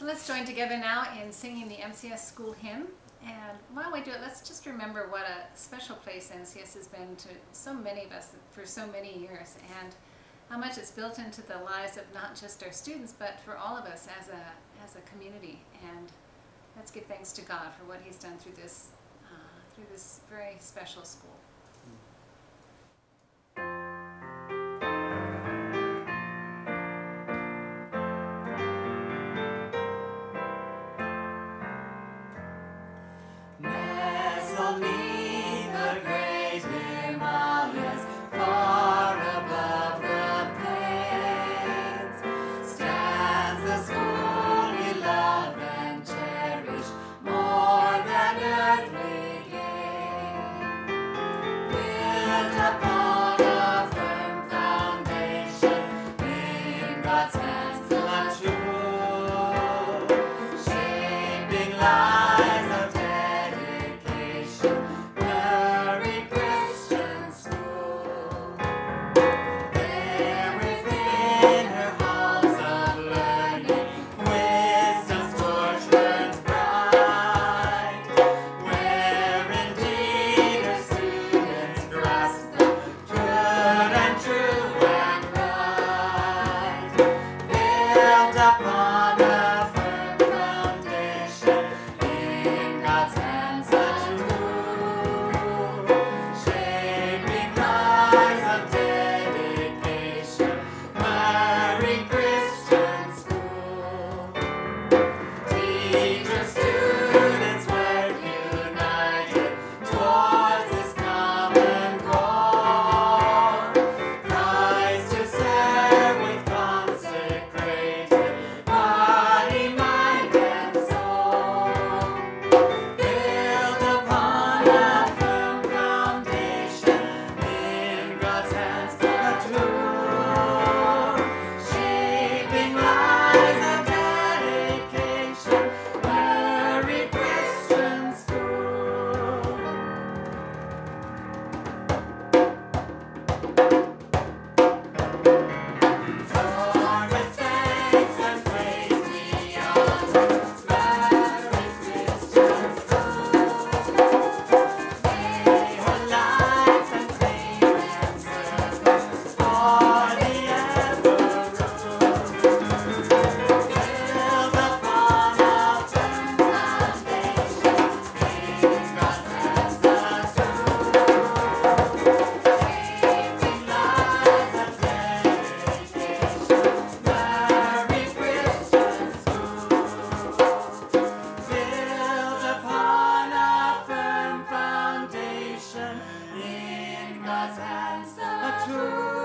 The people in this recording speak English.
So let's join together now in singing the MCS school hymn. And while we do it, let's just remember what a special place MCS has been to so many of us for so many years and how much it's built into the lives of not just our students, but for all of us as a, as a community. And let's give thanks to God for what he's done through this, uh, through this very special school. Upon a firm foundation, in God's hands in God's hands the truth.